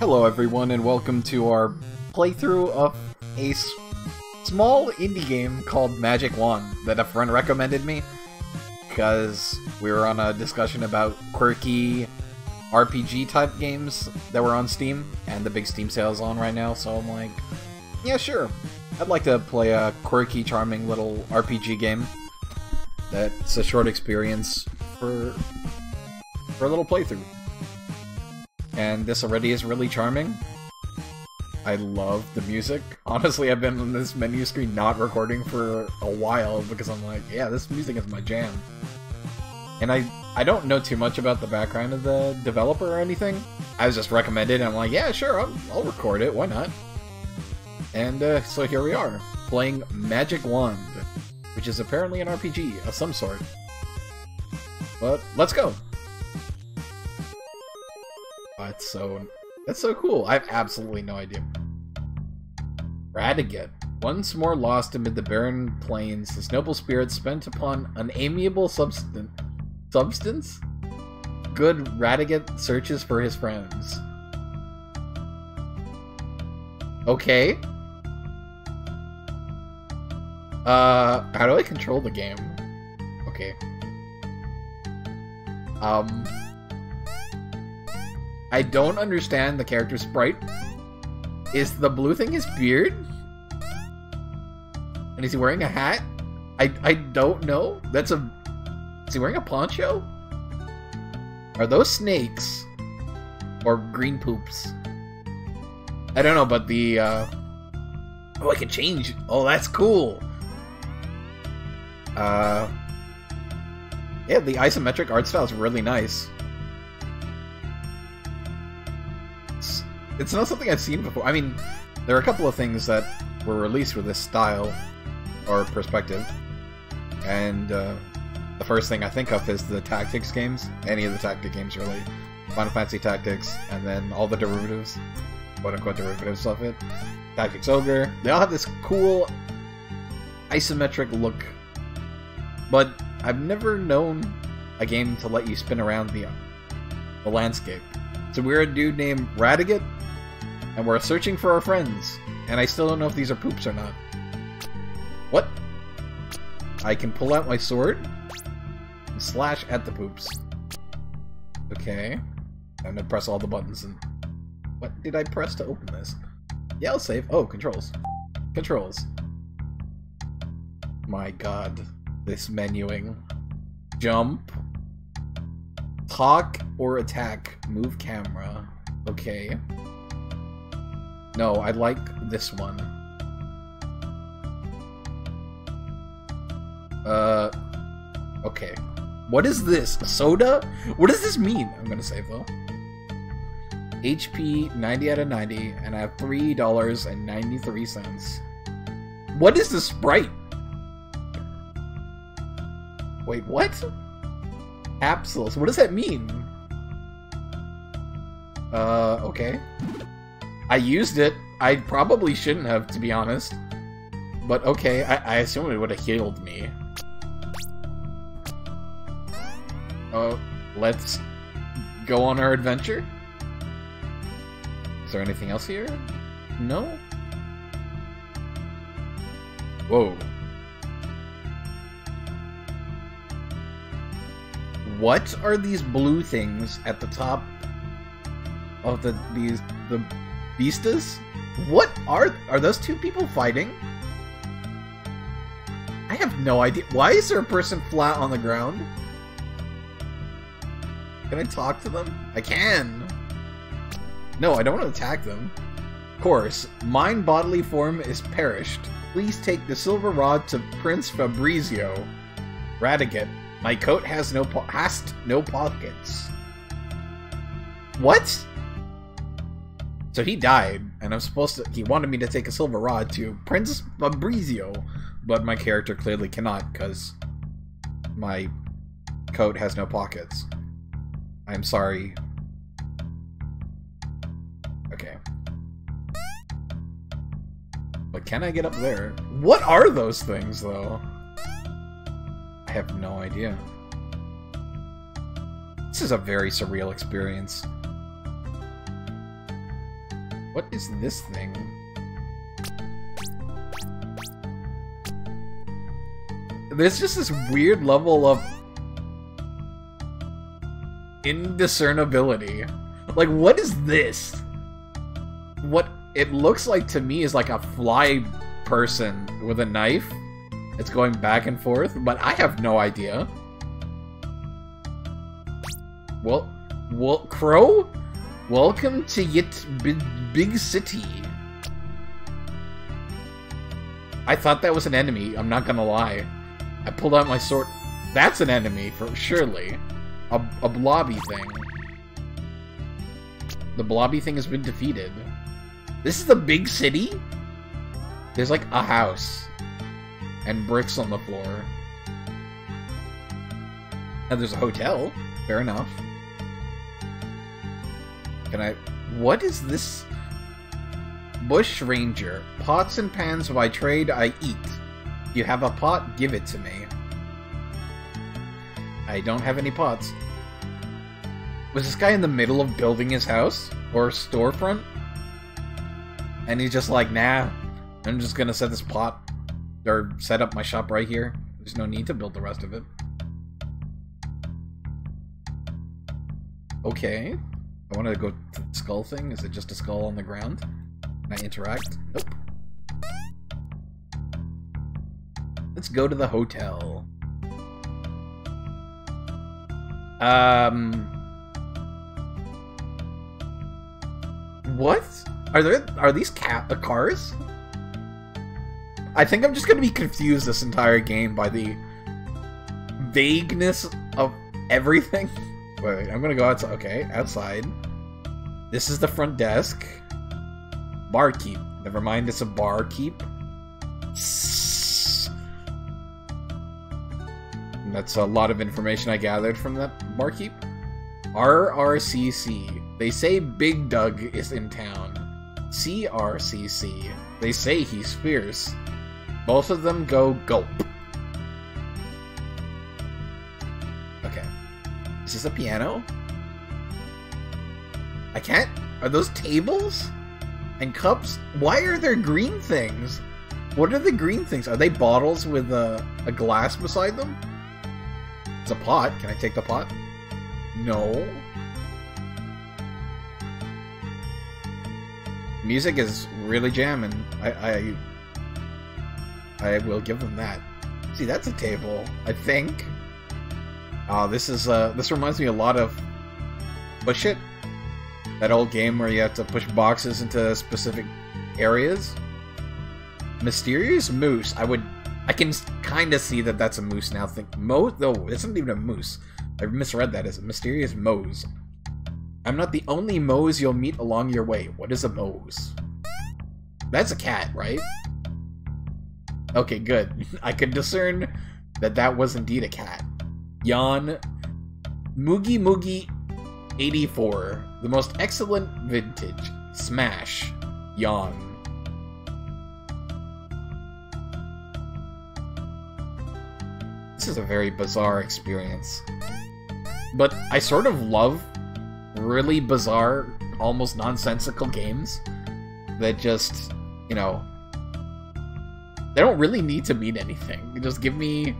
Hello everyone and welcome to our playthrough of a small indie game called Magic Wand that a friend recommended me because we were on a discussion about quirky RPG type games that were on Steam and the big Steam sale's on right now so I'm like yeah sure. I'd like to play a quirky charming little RPG game that's a short experience for for a little playthrough and this already is really charming. I love the music. Honestly, I've been on this menu screen not recording for a while because I'm like, yeah, this music is my jam. And I I don't know too much about the background of the developer or anything. I was just recommended, and I'm like, yeah, sure, I'll, I'll record it. Why not? And uh, so here we are, playing Magic Wand, which is apparently an RPG of some sort. But let's go. That's so that's so cool. I have absolutely no idea. Radigan. Once more lost amid the barren plains, his noble spirit spent upon an amiable substance substance? Good Radigan searches for his friends. Okay. Uh how do I control the game? Okay. Um I don't understand the character sprite. Is the blue thing his beard? And is he wearing a hat? I I don't know. That's a Is he wearing a poncho? Are those snakes? Or green poops? I don't know, but the uh Oh I can change. Oh that's cool. Uh Yeah, the isometric art style is really nice. It's not something I've seen before. I mean, there are a couple of things that were released with this style or perspective, and uh, the first thing I think of is the tactics games. Any of the tactic games, really. Final Fantasy Tactics, and then all the derivatives, quote unquote derivatives of it. Tactics Ogre. They all have this cool isometric look, but I've never known a game to let you spin around the the landscape. So we're a dude named Radigan, and we're searching for our friends. And I still don't know if these are poops or not. What? I can pull out my sword and slash at the poops. Okay. I'm gonna press all the buttons and... What did I press to open this? Yeah, I'll save. Oh, controls. Controls. My god. This menuing. Jump. Talk or attack. Move camera. Okay. No, I like this one. Uh, okay. What is this? Soda? What does this mean? I'm gonna save though. HP 90 out of 90, and I have $3.93. What is the sprite? Wait, what? Capsules. What does that mean? Uh, okay. I used it. I probably shouldn't have, to be honest. But okay, I, I assume it would have healed me. Uh, let's go on our adventure. Is there anything else here? No? Whoa. What are these blue things at the top of the these the Beastas? What are are those two people fighting? I have no idea. Why is there a person flat on the ground? Can I talk to them? I can. No, I don't want to attack them. Of course, mine bodily form is perished. Please take the silver rod to Prince Fabrizio. Radigan, my coat has no has no pockets. What? So he died, and I'm supposed to. He wanted me to take a silver rod to Prince Fabrizio, but my character clearly cannot because my coat has no pockets. I'm sorry. Okay. But can I get up there? What are those things, though? I have no idea. This is a very surreal experience. What is this thing? There's just this weird level of indiscernibility. Like, what is this? What it looks like to me is like a fly person with a knife. It's going back and forth, but I have no idea. Well, well, Crow? Welcome to Yit Big, big City. I thought that was an enemy, I'm not gonna lie. I pulled out my sword. That's an enemy, for surely. A, a blobby thing. The blobby thing has been defeated. This is the big city? There's like a house. And bricks on the floor. And there's a hotel. Fair enough. Can I... What is this? Bush Ranger. Pots and pans by trade I eat. You have a pot? Give it to me. I don't have any pots. Was this guy in the middle of building his house? Or storefront? And he's just like, nah, I'm just gonna set this pot, or set up my shop right here. There's no need to build the rest of it. Okay. I want to go to the skull thing. Is it just a skull on the ground? Can I interact? Nope. Let's go to the hotel. Um... What? Are there are these cat uh, cars? I think I'm just gonna be confused this entire game by the vagueness of everything. Wait, wait, I'm gonna go outside. Okay, outside. This is the front desk. Barkeep. Never mind, it's a barkeep. That's a lot of information I gathered from that barkeep. RRCC. They say Big Dug is in town. CRCC. They say he's fierce. Both of them go gulp. Okay. Is this a piano? I can't... Are those tables? And cups? Why are there green things? What are the green things? Are they bottles with a, a glass beside them? It's a pot. Can I take the pot? No. music is really jamming. I, I, I will give them that. See, that's a table, I think. Oh, this is uh, this reminds me a lot of Push It, that old game where you have to push boxes into specific areas. Mysterious moose. I would, I can kind of see that that's a moose now. Think mo, no, it's not even a moose. I misread that as a mysterious mose. I'm not the only Mose you'll meet along your way. What is a Mose? That's a cat, right? Okay, good. I could discern that that was indeed a cat. Yawn. Moogie Moogie 84. The most excellent vintage. Smash. Yawn. This is a very bizarre experience. But I sort of love really bizarre, almost nonsensical games that just, you know, they don't really need to mean anything. Just give me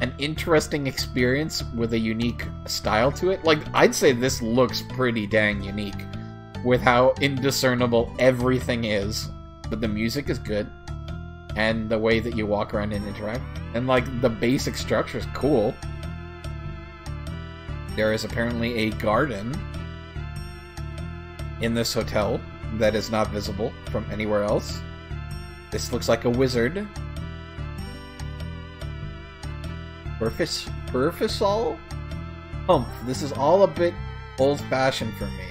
an interesting experience with a unique style to it. Like, I'd say this looks pretty dang unique with how indiscernible everything is, but the music is good, and the way that you walk around and interact, and like the basic structure is cool. There is apparently a garden in this hotel that is not visible from anywhere else. This looks like a wizard. Perfis Perfisol? Humph, this is all a bit old-fashioned for me.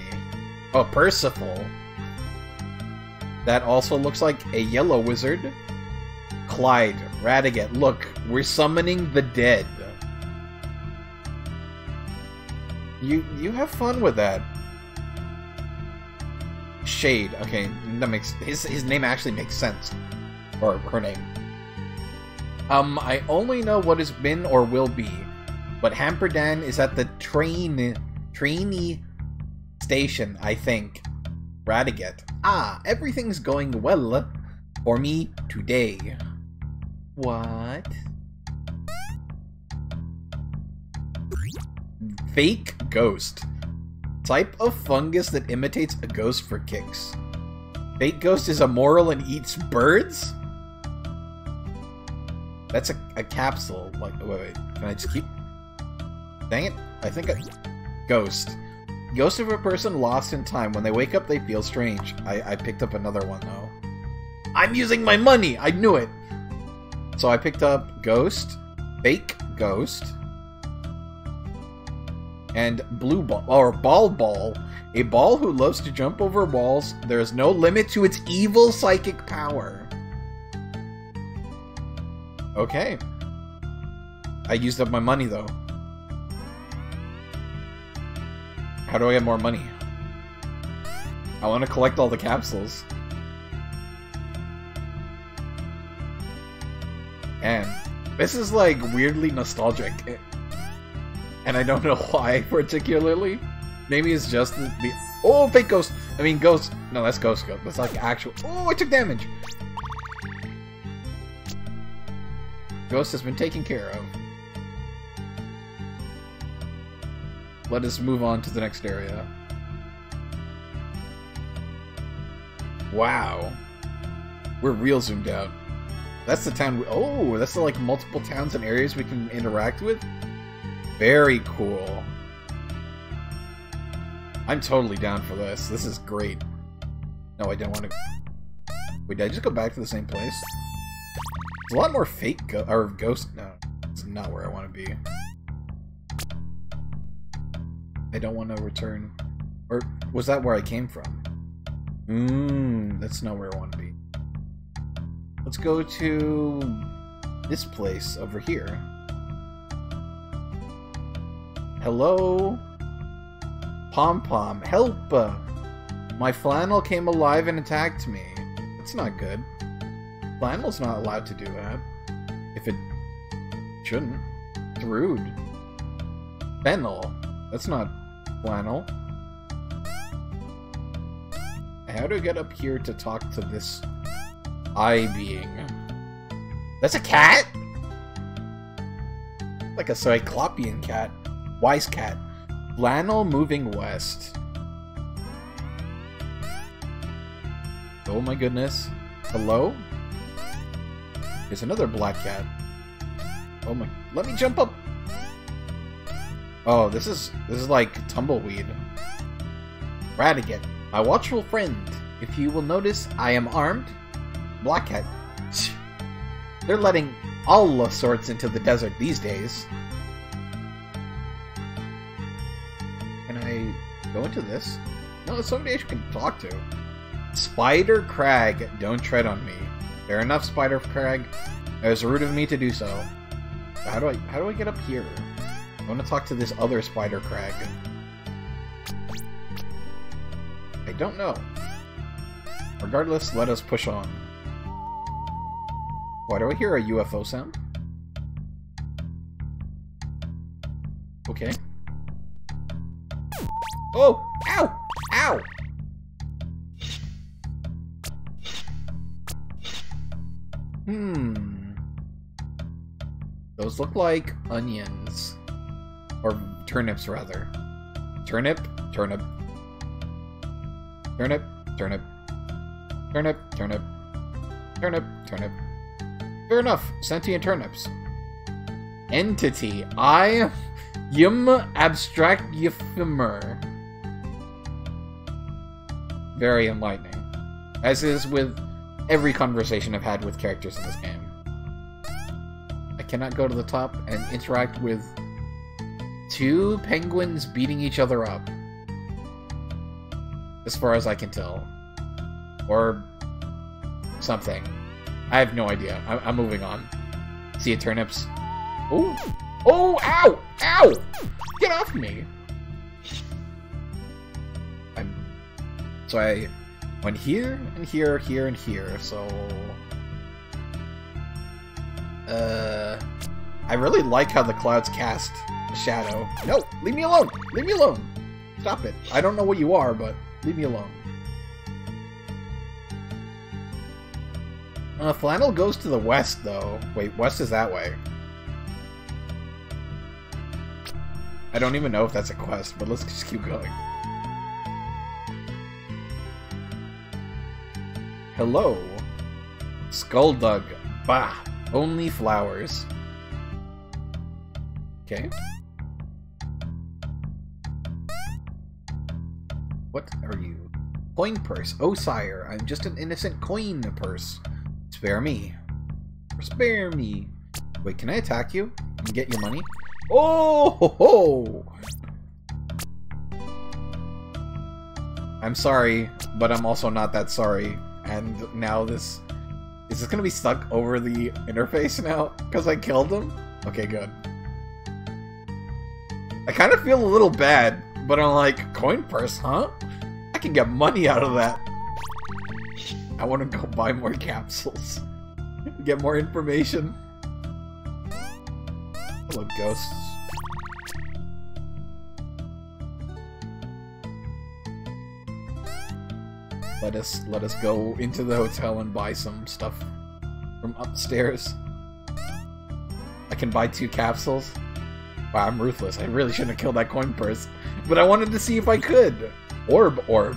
Oh, Percival. That also looks like a yellow wizard. Clyde, Radigat, look, we're summoning the dead. You you have fun with that. Shade. Okay, that makes his his name actually makes sense, or her name. Um, I only know what has been or will be, but Hamperdan is at the train trainee station. I think. Radiget. Ah, everything's going well for me today. What? Fake ghost. Type of fungus that imitates a ghost for kicks. Fake ghost is immoral and eats birds? That's a, a capsule. Like, wait, wait. Can I just keep... Dang it. I think a Ghost. Ghost of a person lost in time. When they wake up, they feel strange. I, I picked up another one, though. I'm using my money! I knew it! So I picked up Ghost, Fake Ghost, and Blue Ball, or Ball Ball, a ball who loves to jump over walls. There is no limit to its evil psychic power. Okay. I used up my money, though. How do I get more money? I want to collect all the capsules. And this is like weirdly nostalgic. And I don't know why particularly. Maybe it's just the, the Oh, fake ghost! I mean, ghost. No, that's ghost ghost. That's like actual. Oh, I took damage! Ghost has been taken care of. Let us move on to the next area. Wow. We're real zoomed out. That's the town we- Oh, that's the, like, multiple towns and areas we can interact with? Very cool. I'm totally down for this. This is great. No, I don't want to... Wait, did I just go back to the same place? There's a lot more fake go or ghost... No, it's not where I want to be. I don't want to return. Or was that where I came from? Mmm, that's not where I want to be. Let's go to this place over here. Hello? Pom Pom, help! My flannel came alive and attacked me. That's not good. Flannel's not allowed to do that. If it shouldn't. It's rude. Fennel. That's not flannel. How do I get up here to talk to this eye being? That's a cat? Like a cyclopean cat. Wise cat. Flannel moving west. Oh my goodness. Hello? There's another black cat. Oh my... Let me jump up! Oh, this is... This is like tumbleweed. Radigan, my watchful friend. If you will notice, I am armed. Black cat. They're letting all sorts into the desert these days. Can I go into this? No, somebody I can talk to. Spider Crag, don't tread on me. Fair enough, Spider Crag. It was rude of me to do so. How do I how do I get up here? I want to talk to this other Spider Crag. I don't know. Regardless, let us push on. Why do I hear a UFO sound? Okay. Oh! Ow! Ow! Hmm. Those look like onions. Or turnips, rather. Turnip, turnip. Turnip, turnip. Turnip, turnip. Turnip, turnip. Fair enough. Sentient turnips. Entity. I yum abstract ephemer. Very enlightening. As is with every conversation I've had with characters in this game. I cannot go to the top and interact with two penguins beating each other up. As far as I can tell. Or something. I have no idea. I'm, I'm moving on. See you, turnips. Oh! Oh! Ow! Ow! Get off me! I'm... So I and here, and here, here, and here, so... Uh... I really like how the clouds cast shadow. No! Leave me alone! Leave me alone! Stop it. I don't know what you are, but leave me alone. Uh, flannel goes to the west, though. Wait, west is that way. I don't even know if that's a quest, but let's just keep going. Hello. Skulldug. Bah. Only flowers. Okay. What are you? Coin purse. Oh, sire, I'm just an innocent coin purse. Spare me. Spare me. Wait, can I attack you and get your money? Oh! Ho, ho. I'm sorry, but I'm also not that sorry. And now this... Is this gonna be stuck over the interface now? Because I killed him? Okay, good. I kind of feel a little bad, but I'm like, coin purse, huh? I can get money out of that. I want to go buy more capsules. Get more information. Hello, ghosts. Let us let us go into the hotel and buy some stuff from upstairs. I can buy two capsules. Wow, I'm ruthless. I really shouldn't have killed that coin purse. But I wanted to see if I could. Orb Orb.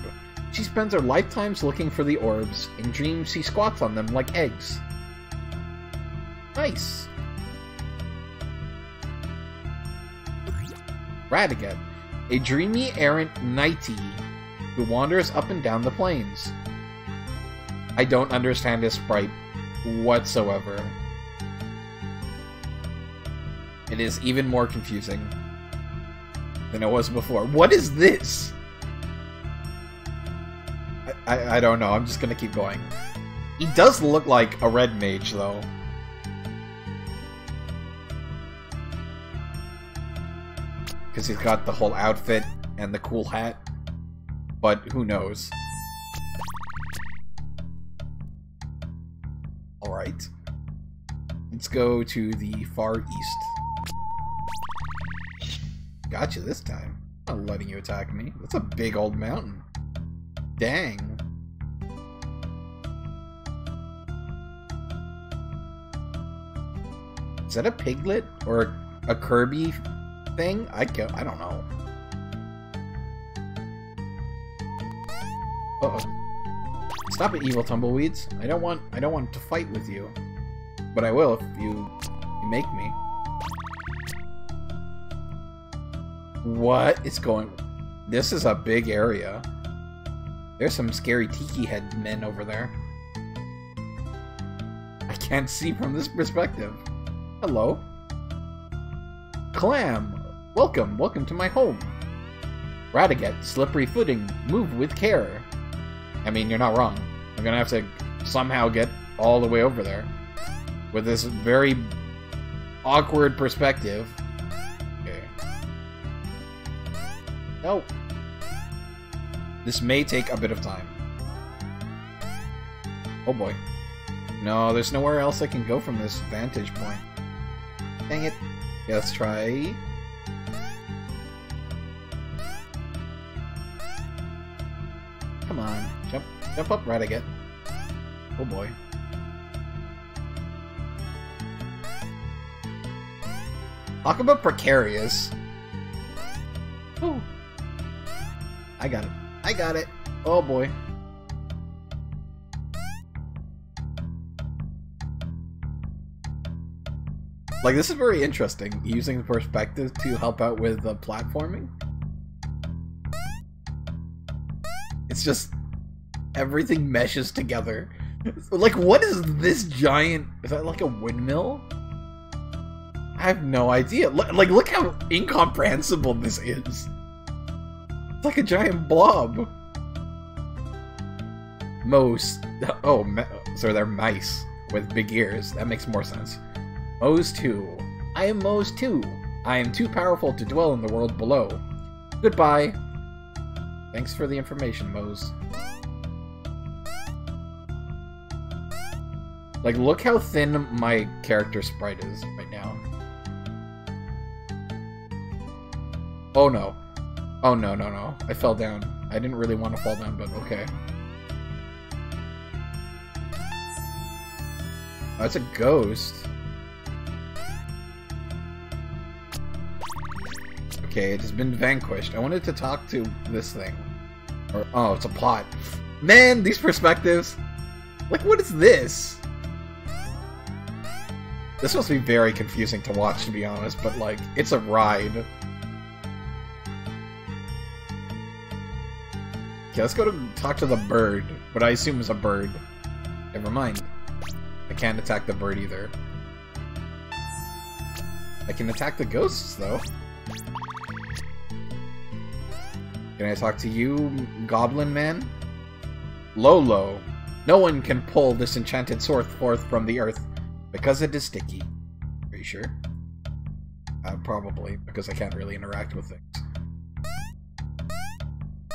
She spends her lifetimes looking for the orbs. In dreams, she squats on them like eggs. Nice. Radaget. A dreamy errant knighty who wanders up and down the plains. I don't understand his sprite whatsoever. It is even more confusing than it was before. What is this? I, I, I don't know. I'm just gonna keep going. He does look like a red mage, though. Because he's got the whole outfit and the cool hat. But who knows? Alright. Let's go to the far east. Gotcha this time. I'm not letting you attack me. That's a big old mountain. Dang. Is that a piglet or a Kirby thing? I. I don't know. Uh oh. Stop it, evil tumbleweeds. I don't want. I don't want to fight with you, but I will if you, make me. What is going? This is a big area. There's some scary tiki head men over there. I can't see from this perspective. Hello. Clam! Welcome, welcome to my home. Radaget, slippery footing, move with care. I mean, you're not wrong. I'm gonna have to somehow get all the way over there. With this very awkward perspective. Okay. Nope. This may take a bit of time. Oh boy. No, there's nowhere else I can go from this vantage point. Dang it. Yeah, let's try... Jump up right again. Oh boy. Talk about precarious. Ooh. I got it. I got it. Oh boy. Like, this is very interesting, using the perspective to help out with the platforming. It's just... Everything meshes together. Like, what is this giant... Is that like a windmill? I have no idea. Like, look how incomprehensible this is. It's like a giant blob. Most... Oh, so they're mice with big ears. That makes more sense. Mose 2. I am Mose 2. I am too powerful to dwell in the world below. Goodbye. Thanks for the information, Mose. Like, look how thin my character sprite is right now. Oh no. Oh no, no, no. I fell down. I didn't really want to fall down, but okay. That's a ghost. Okay, it has been vanquished. I wanted to talk to this thing. Or, oh, it's a pot. Man, these perspectives! Like, what is this? This must be very confusing to watch, to be honest, but, like, it's a ride. Okay, let's go to talk to the bird. What I assume is a bird. Never mind. I can't attack the bird either. I can attack the ghosts, though. Can I talk to you, Goblin Man? Lolo. No one can pull this enchanted sword forth from the earth because it is sticky. Are you sure? Uh, probably, because I can't really interact with things.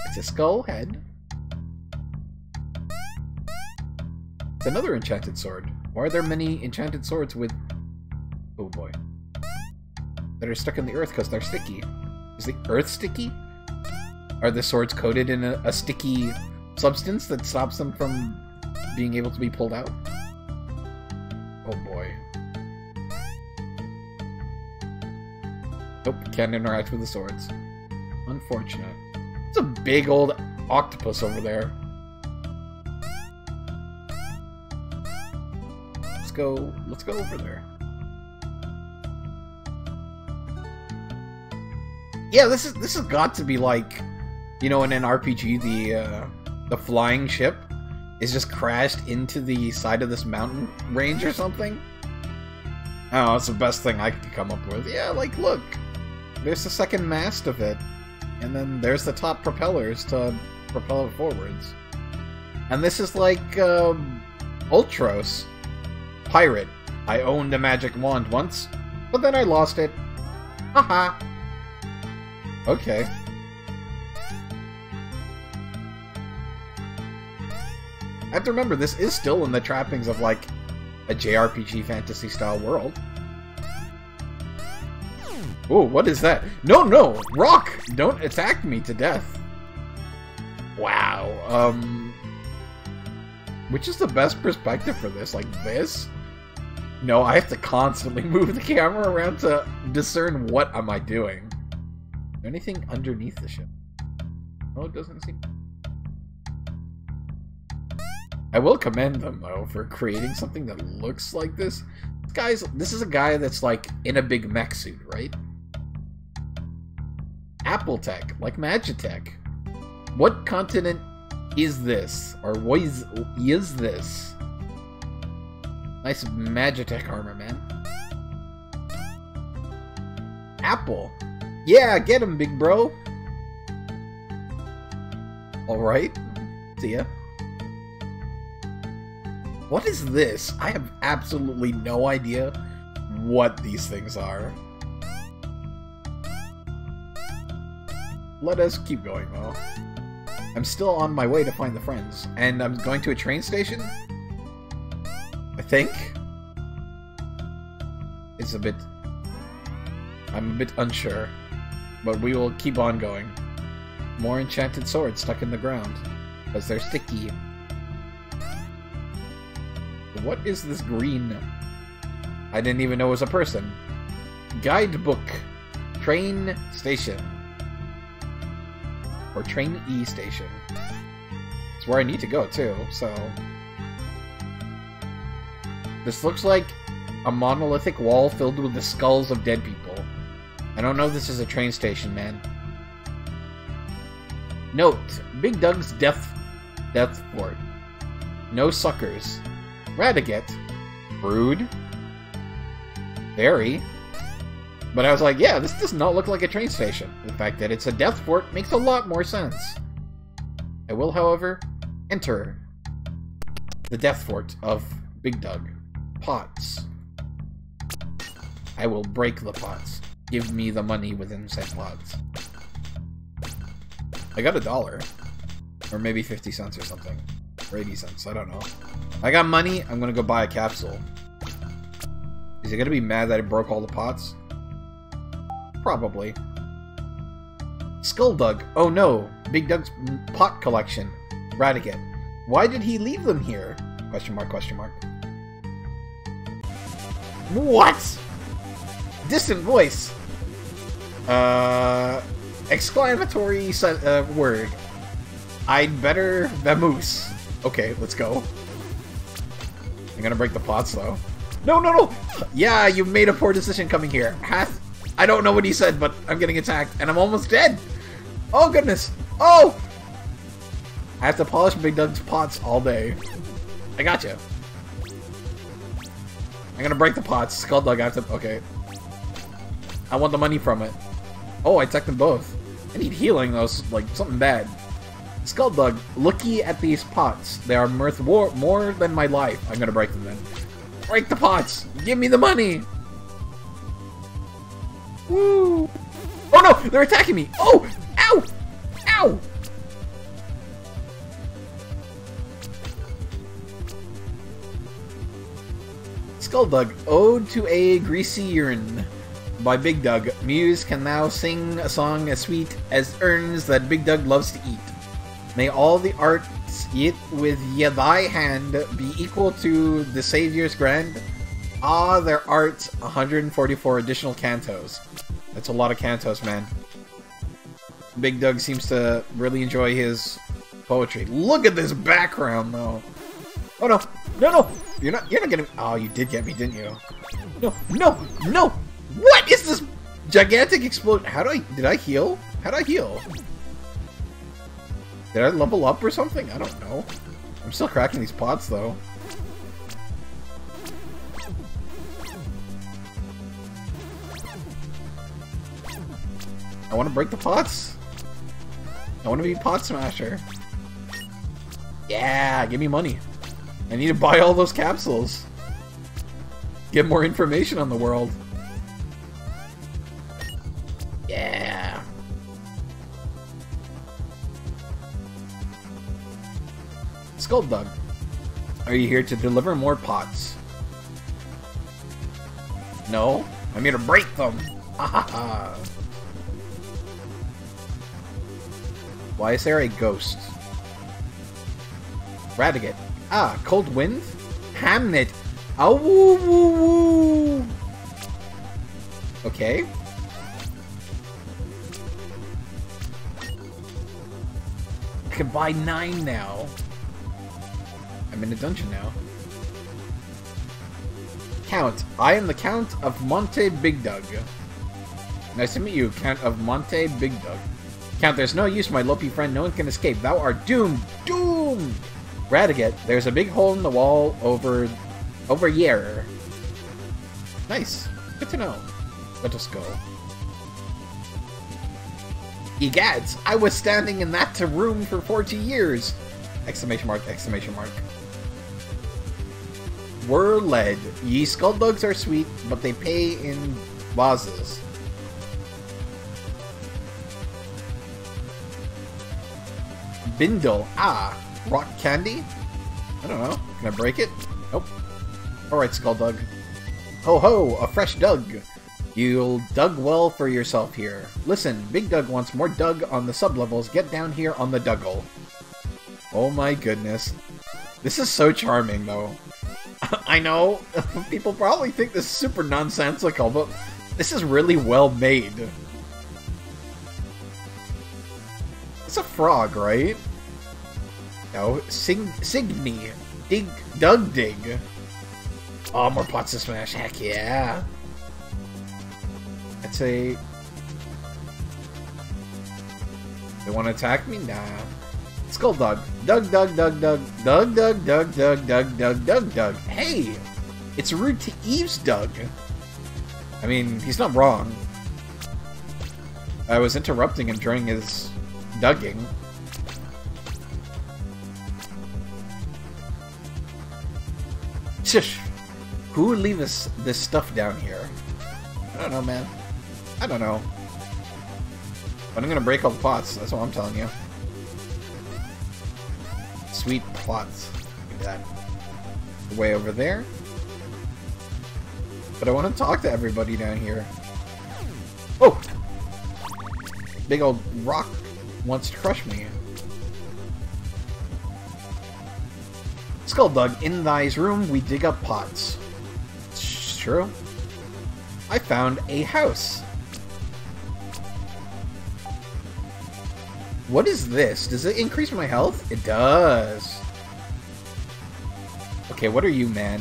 It's a skull head. It's another enchanted sword. Why are there many enchanted swords with... Oh boy. That are stuck in the earth because they're sticky. Is the earth sticky? Are the swords coated in a, a sticky substance that stops them from being able to be pulled out? Oh boy. Nope, can't interact with the swords. Unfortunate. It's a big old octopus over there. Let's go, let's go over there. Yeah, this is this has got to be like you know, in an RPG, the uh, the flying ship is just crashed into the side of this mountain range or something. Oh, that's the best thing I could come up with. Yeah, like, look, there's the second mast of it, and then there's the top propellers to propel it forwards. And this is like, um, Ultros. Pirate. I owned a magic wand once, but then I lost it. Haha. okay. Have to remember, this is still in the trappings of, like, a JRPG fantasy style world. Oh, what is that? No, no! Rock! Don't attack me to death. Wow, um... Which is the best perspective for this? Like this? No, I have to constantly move the camera around to discern what am I doing. anything underneath the ship? Oh, it doesn't seem... I will commend them though for creating something that looks like this. Guys, this is a guy that's like in a big mech suit, right? Apple Tech, like Magitech. What continent is this? Or what is, is this? Nice Magitech armor, man. Apple. Yeah, get him, big bro. Alright. See ya. What is this? I have absolutely no idea what these things are. Let us keep going, though. I'm still on my way to find the friends, and I'm going to a train station? I think? It's a bit... I'm a bit unsure, but we will keep on going. More enchanted swords stuck in the ground, because they're sticky what is this green? I didn't even know it was a person. Guidebook. Train station. Or train E station. It's where I need to go, too, so... This looks like a monolithic wall filled with the skulls of dead people. I don't know if this is a train station, man. Note, Big Dug's death death fort. No suckers. Radiguet. Rude. Very. But I was like, yeah, this does not look like a train station. The fact that it's a death fort makes a lot more sense. I will, however, enter the death fort of Big Dug. Pots. I will break the pots. Give me the money within said pots. I got a dollar. Or maybe 50 cents or something. Or 80 cents, I don't know. I got money, I'm gonna go buy a capsule. Is he gonna be mad that I broke all the pots? Probably. Skull Skulldug. Oh no. Big Dug's pot collection. Radiguet. Why did he leave them here? Question mark, question mark. What? Distant voice. Uh, exclamatory uh, word. I'd better vamoose. Okay, let's go. Gonna break the pots though. No, no, no! Yeah, you made a poor decision coming here. Hath I don't know what he said, but I'm getting attacked, and I'm almost dead! Oh, goodness! Oh! I have to polish Big Dug's pots all day. I got gotcha. you. I'm gonna break the pots. Skull Dug, I have to... Okay. I want the money from it. Oh, I took them both. I need healing, though. Like, something bad. Skulldug, looky at these pots. They are worth more, more than my life. I'm gonna break them then. Break the pots! Give me the money! Woo! Oh no! They're attacking me! Oh! Ow! Ow! Skulldug, Ode to a Greasy Urine by Big Dug. Muse can now sing a song as sweet as urns that Big Dug loves to eat. May all the arts yet with ye thy hand be equal to the Saviour's grand. Ah, there art 144 additional cantos. That's a lot of cantos, man. Big Dug seems to really enjoy his poetry. Look at this background, though. Oh no, no, no! You're not, you're not getting. Oh, you did get me, didn't you? No, no, no! What is this gigantic explosion? How do I? Did I heal? How do I heal? Did I level up or something? I don't know. I'm still cracking these pots, though. I want to break the pots. I want to be pot smasher. Yeah, give me money. I need to buy all those capsules. Get more information on the world. Skulldug. Are you here to deliver more pots? No, I'm here to break them. Why is there a ghost? Radigat. Ah, Cold Wind? Hamnet. Oh, woo, woo, woo. Okay. I can buy nine now. I'm in a dungeon now. Count. I am the Count of Monte Big Dug. Nice to meet you, Count of Monte Big Dug. Count, there's no use, my lopey friend. No one can escape. Thou art doomed. Doomed! Radigat, there's a big hole in the wall over... over here. Nice. Good to know. Let us go. Egads, I was standing in that room for 40 years! Exclamation mark, exclamation mark were led. Ye Skulldugs are sweet, but they pay in vases. Bindle. Ah, rock candy? I don't know. Can I break it? Nope. Alright, Skulldug. Ho ho, a fresh dug! You'll dug well for yourself here. Listen, Big Dug wants more dug on the sublevels. Get down here on the Duggle. Oh my goodness. This is so charming, though. I know, people probably think this is super nonsensical, but this is really well made. It's a frog, right? No, Sing Sig Signy. Dig Dug Dig. Oh, more pots to smash, heck yeah. I'd say... They want to attack me? Nah. Skulldug. Doug, Doug, Doug, Doug, Doug, Doug, Doug, Doug, Doug, Doug, Doug, Doug. Hey! It's rude to Eve's Doug. I mean, he's not wrong. I was interrupting him during his dugging. Shush! Who would leave this, this stuff down here? I don't know, man. I don't know. But I'm gonna break all the pots, that's what I'm telling you sweet plots. Look at that. Way over there. But I want to talk to everybody down here. Oh! Big old rock wants to crush me. Skulldug, in thy's room we dig up pots. true. I found a house. What is this? Does it increase my health? It does. Okay, what are you, man?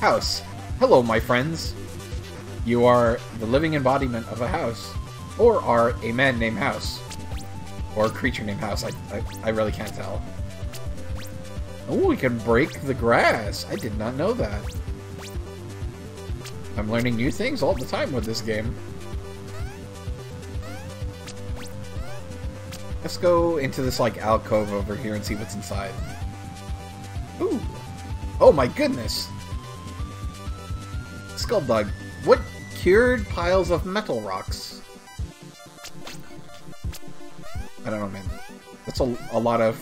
House. Hello, my friends. You are the living embodiment of a house. Or are a man named House. Or a creature named House. I, I, I really can't tell. Oh, we can break the grass. I did not know that. I'm learning new things all the time with this game. Let's go into this, like, alcove over here and see what's inside. Ooh. Oh my goodness! Skulldug, what cured piles of metal rocks? I don't know, man. That's a, a lot of...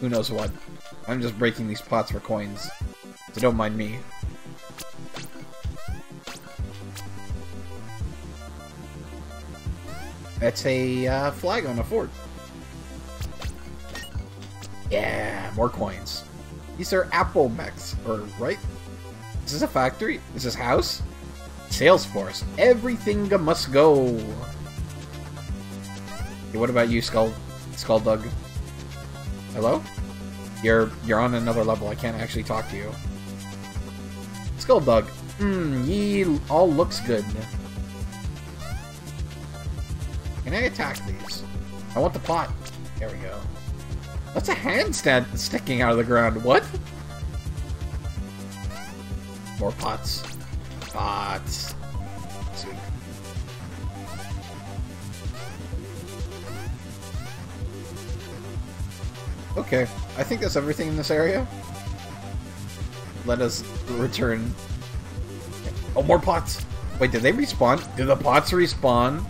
Who knows what. I'm just breaking these pots for coins. So don't mind me. That's a uh, flag on a fort. Yeah, more coins. These are apple mechs, or right? This is this a factory? This is this house? Salesforce. Everything must go. Okay, what about you, Skull Skulldug? Hello? You're you're on another level. I can't actually talk to you. Skulldug. Hmm, ye all looks good. Can I attack these? I want the pot. There we go. That's a handstand sticking out of the ground. What? More pots. Pots. Okay, I think that's everything in this area. Let us return. Oh, more pots! Wait, did they respawn? Did the pots respawn?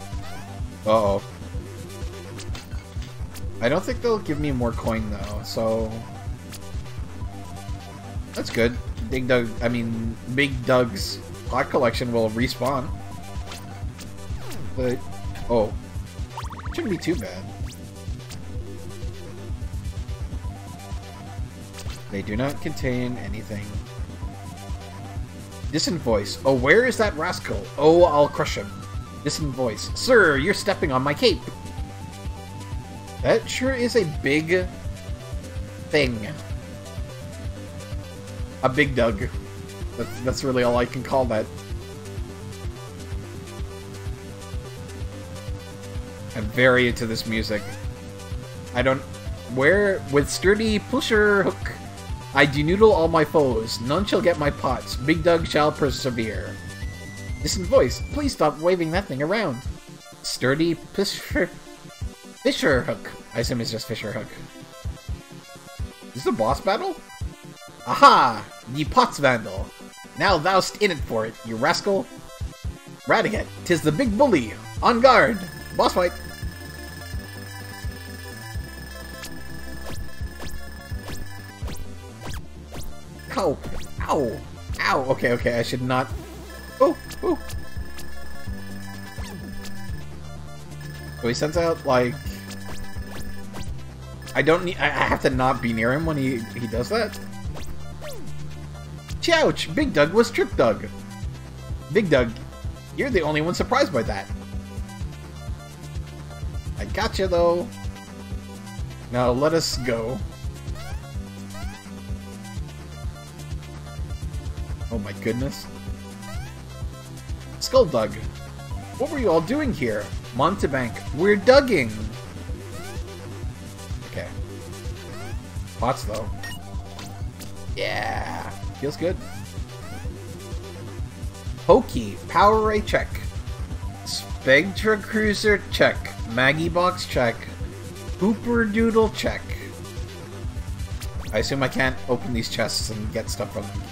Uh-oh. I don't think they'll give me more coin, though, so... That's good. Big Dug, I mean, Big Dug's pot collection will respawn. But, oh. Shouldn't be too bad. They do not contain anything. Distant voice. Oh, where is that rascal? Oh, I'll crush him. Distant voice. Sir, you're stepping on my cape. That sure is a big thing. A big Dug. That's, that's really all I can call that. I'm very into this music. I don't... Where... With sturdy pusher hook, I denoodle all my foes. None shall get my pots. Big Dug shall persevere. Distant voice, please stop waving that thing around. Sturdy Fisher... Fisher Hook. I assume it's just Fisher Hook. Is this a boss battle? Aha! Ye Pots Vandal. Now thou'st in it for it, you rascal. Radigat, tis the big bully. On guard. Boss fight. Ow. Ow. Ow. Okay, okay, I should not Oh, oh. So he sends out, like... I don't need- I have to not be near him when he, he does that? Chouch! Big Dug was Trip Doug! Big Dug, you're the only one surprised by that. I gotcha, though. Now let us go. Oh my goodness. Skulldug. What were you all doing here? Montebank, we're dugging! Okay. Pots, though. Yeah! Feels good. Pokey, Power Ray check. Spectra Cruiser check. Maggie Box check. Hooper Doodle check. I assume I can't open these chests and get stuff from them.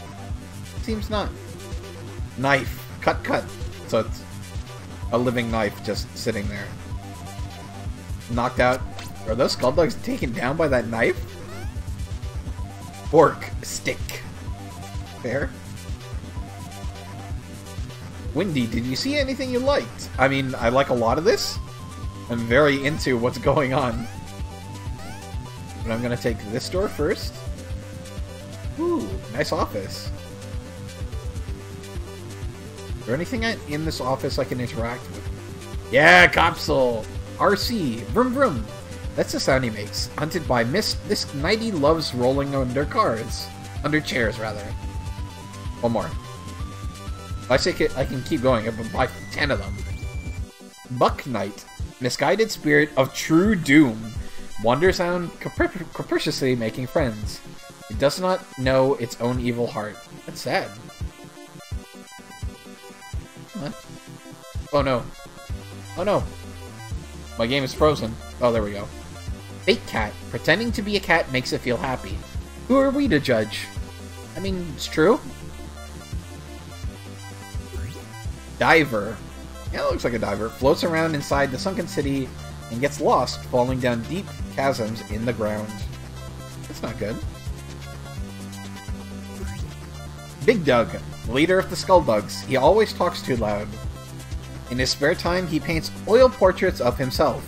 Seems not. Knife. Cut, cut. So it's a living knife just sitting there. Knocked out. Are those skulldugs taken down by that knife? Fork. Stick. Fair. Windy, did you see anything you liked? I mean, I like a lot of this. I'm very into what's going on. But I'm gonna take this door first. Ooh, nice office. Is there anything in this office I can interact with? Yeah, capsule! RC! Vroom vroom! That's the sound he makes. Hunted by Miss... This nighty loves rolling under cars. Under chairs, rather. One more. I say I can keep going, I can buy ten of them. Buck Knight. Misguided spirit of true doom. Wanders around capriciously making friends. It does not know its own evil heart. That's sad. Oh no. Oh no. My game is frozen. Oh, there we go. Fake cat. Pretending to be a cat makes it feel happy. Who are we to judge? I mean, it's true. Diver. Yeah, it looks like a diver. Floats around inside the sunken city and gets lost, falling down deep chasms in the ground. That's not good. Big Dug, leader of the Skulldugs. He always talks too loud. In his spare time, he paints oil portraits of himself.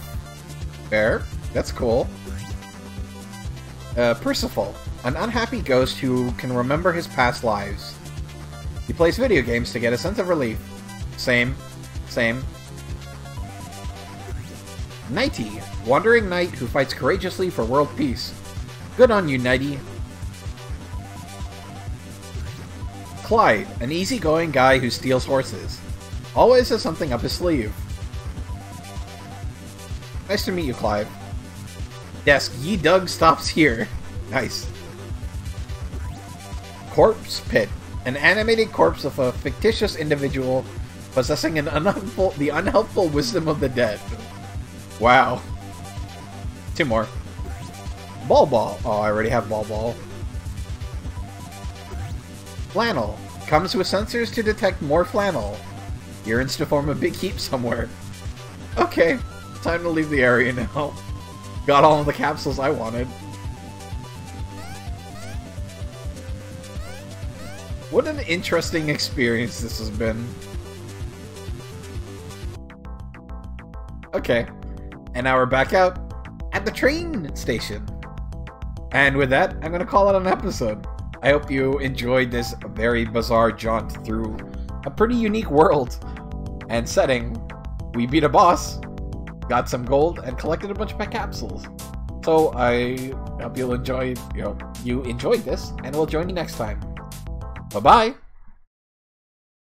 Fair. That's cool. Uh, Percival, an unhappy ghost who can remember his past lives. He plays video games to get a sense of relief. Same. Same. Nighty, wandering knight who fights courageously for world peace. Good on you, Nighty. Clyde, an easygoing guy who steals horses. Always has something up his sleeve. Nice to meet you, Clive. Desk, Ye Doug stops here. Nice. Corpse Pit. An animated corpse of a fictitious individual possessing an unhelpful, the unhelpful wisdom of the dead. Wow. Two more. Ball Ball. Oh, I already have Ball Ball. Flannel. Comes with sensors to detect more flannel. Urines to form a big heap somewhere. Okay, time to leave the area now. Got all the capsules I wanted. What an interesting experience this has been. Okay, and now we're back out at the train station. And with that, I'm going to call it an episode. I hope you enjoyed this very bizarre jaunt through a pretty unique world and setting. We beat a boss, got some gold, and collected a bunch of pet capsules. So I hope you'll enjoy, you know, you enjoyed this, and we'll join you next time. Bye bye.